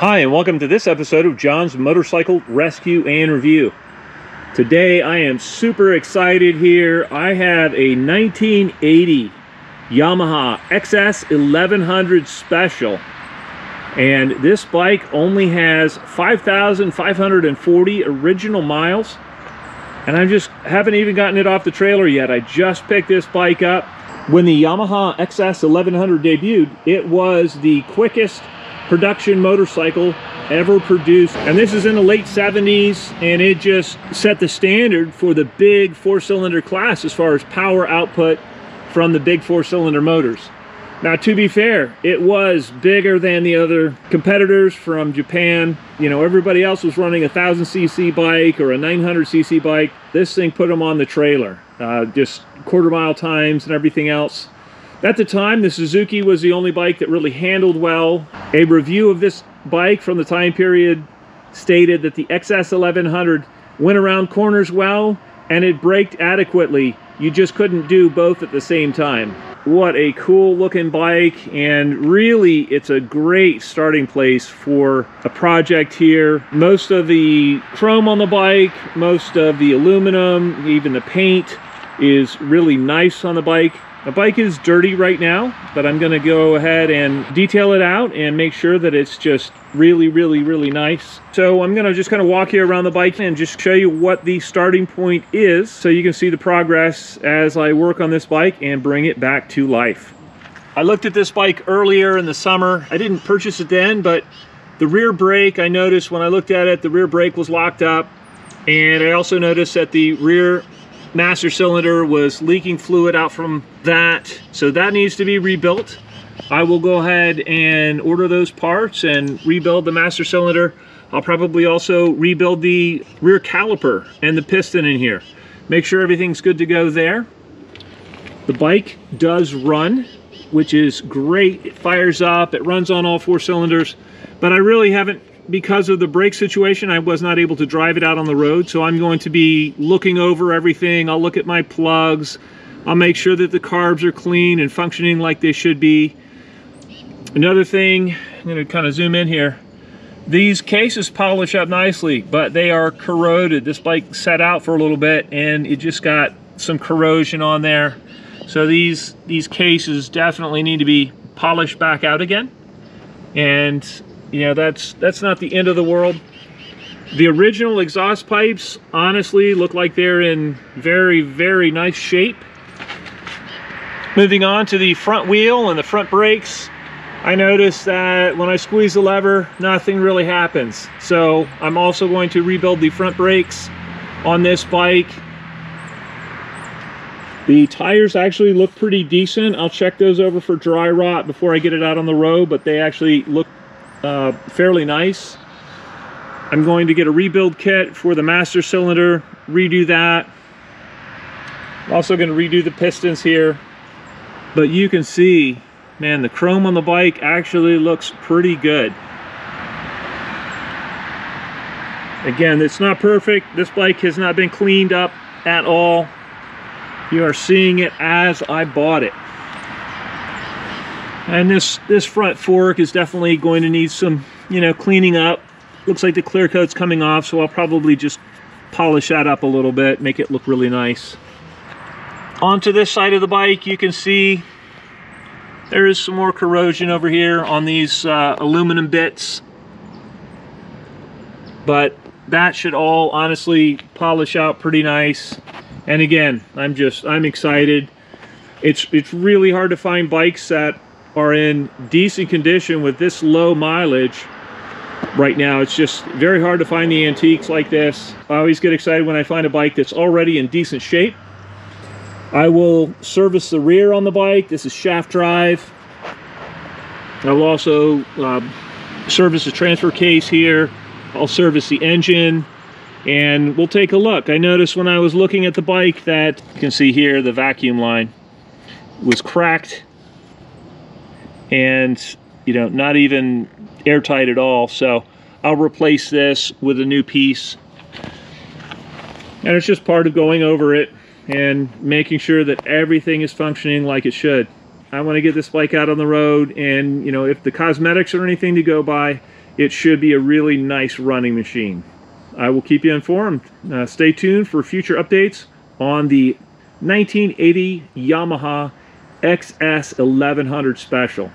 Hi, and welcome to this episode of Jon's Motorcycle Rescue and Review. Today I am super excited here. I have a 1980 Yamaha XS 1100 Special. And this bike only has 5,540 original miles. And I just haven't even gotten it off the trailer yet. I just picked this bike up. When the Yamaha XS 1100 debuted, it was the quickest production motorcycle ever produced. And this is in the late 70s, and it just set the standard for the big four-cylinder class as far as power output from the big four-cylinder motors. Now, to be fair, it was bigger than the other competitors from Japan. You know, everybody else was running a 1000cc bike or a 900cc bike. This thing put them on the trailer. Uh, just quarter mile times and everything else. At the time, the Suzuki was the only bike that really handled well. A review of this bike from the time period stated that the XS 1100 went around corners well and it braked adequately. You just couldn't do both at the same time. What a cool looking bike and really it's a great starting place for a project here. Most of the chrome on the bike, most of the aluminum, even the paint is really nice on the bike. The bike is dirty right now, but I'm gonna go ahead and detail it out and make sure that it's just really, really, really nice. So I'm gonna just kind of walk you around the bike and just show you what the starting point is so you can see the progress as I work on this bike and bring it back to life. I looked at this bike earlier in the summer. I didn't purchase it then, but the rear brake, I noticed when I looked at it, the rear brake was locked up. And I also noticed that the rear master cylinder was leaking fluid out from that. So that needs to be rebuilt. I will go ahead and order those parts and rebuild the master cylinder. I'll probably also rebuild the rear caliper and the piston in here. Make sure everything's good to go there. The bike does run which is great. It fires up. It runs on all four cylinders. But I really haven't because of the brake situation, I was not able to drive it out on the road. So I'm going to be looking over everything. I'll look at my plugs. I'll make sure that the carbs are clean and functioning like they should be. Another thing, I'm going to kind of zoom in here. These cases polish up nicely, but they are corroded. This bike sat out for a little bit and it just got some corrosion on there. So these, these cases definitely need to be polished back out again. And you know, that's, that's not the end of the world. The original exhaust pipes honestly look like they're in very, very nice shape. Moving on to the front wheel and the front brakes, I noticed that when I squeeze the lever, nothing really happens. So I'm also going to rebuild the front brakes on this bike. The tires actually look pretty decent. I'll check those over for dry rot before I get it out on the road, but they actually look uh, fairly nice. I'm going to get a rebuild kit for the master cylinder, redo that. I'm also going to redo the pistons here. But you can see, man, the chrome on the bike actually looks pretty good. Again, it's not perfect. This bike has not been cleaned up at all. You are seeing it as I bought it. And this, this front fork is definitely going to need some, you know, cleaning up. Looks like the clear coat's coming off, so I'll probably just polish that up a little bit, make it look really nice. Onto this side of the bike, you can see there is some more corrosion over here on these uh, aluminum bits. But that should all honestly polish out pretty nice. And again, I'm just, I'm excited. It's, it's really hard to find bikes that are in decent condition with this low mileage right now. It's just very hard to find the antiques like this. I always get excited when I find a bike that's already in decent shape. I will service the rear on the bike. This is shaft drive. I will also uh, service the transfer case here. I'll service the engine and we'll take a look. I noticed when I was looking at the bike that you can see here the vacuum line was cracked and you know not even airtight at all so I'll replace this with a new piece and it's just part of going over it and making sure that everything is functioning like it should I want to get this bike out on the road and you know if the cosmetics are anything to go by it should be a really nice running machine. I will keep you informed. Uh, stay tuned for future updates on the 1980 Yamaha XS 1100 Special.